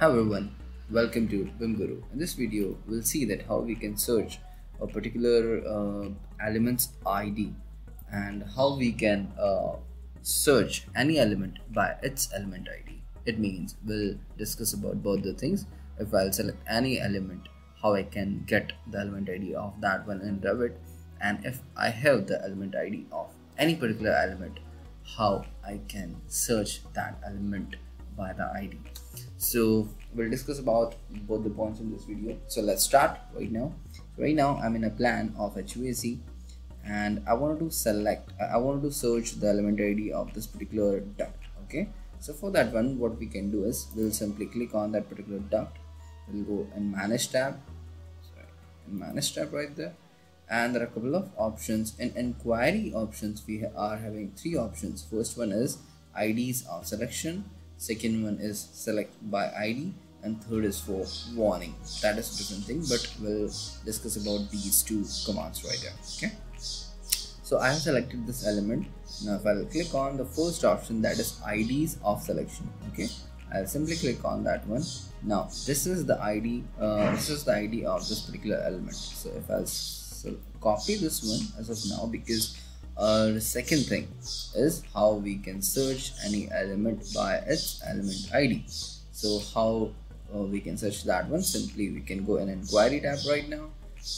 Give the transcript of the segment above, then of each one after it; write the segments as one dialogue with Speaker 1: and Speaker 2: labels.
Speaker 1: Hi everyone, welcome to BIMGuru. In this video, we'll see that how we can search a particular uh, element's ID and how we can uh, search any element by its element ID. It means we'll discuss about both the things. If I'll select any element, how I can get the element ID of that one in Revit and if I have the element ID of any particular element, how I can search that element by the ID so we'll discuss about both the points in this video. So let's start right now. Right now i'm in a plan of HVAC and i wanted to select i wanted to search the element id of this particular duct okay? So for that one what we can do is we'll simply click on that particular duct. We'll go and manage tab. Sorry manage tab right there. And there are a couple of options. In inquiry options we are having three options. First one is ids of selection second one is select by id and third is for warning. That is a different thing but we'll discuss about these two commands right here okay? So i have selected this element. Now if i'll click on the first option that is ids of selection okay? I'll simply click on that one. Now this is the id uh, this is the id of this particular element. So if i'll so copy this one as of now because uh, the second thing is how we can search any element by its element id so how uh, we can search that one simply we can go in inquiry tab right now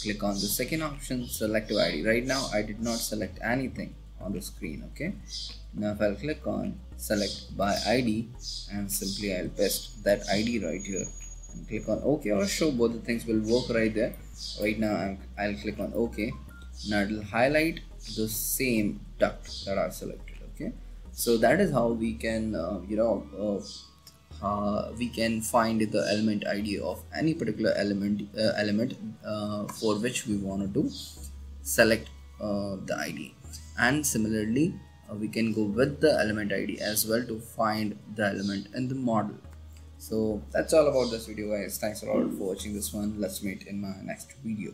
Speaker 1: click on the second option select by id right now i did not select anything on the screen okay? Now if i'll click on select by id and simply i'll paste that id right here and click on ok. Or show both the things will work right there. Right now i will click on ok. Now it will highlight the same duct that are selected okay? So that is how we can uh, you know uh, uh, we can find the element ID of any particular element uh, element uh, for which we want to select uh, the ID and similarly we can go with the element ID as well to find the element in the model. So that's all about this video guys. Thanks a lot for watching this one. Let's meet in my next video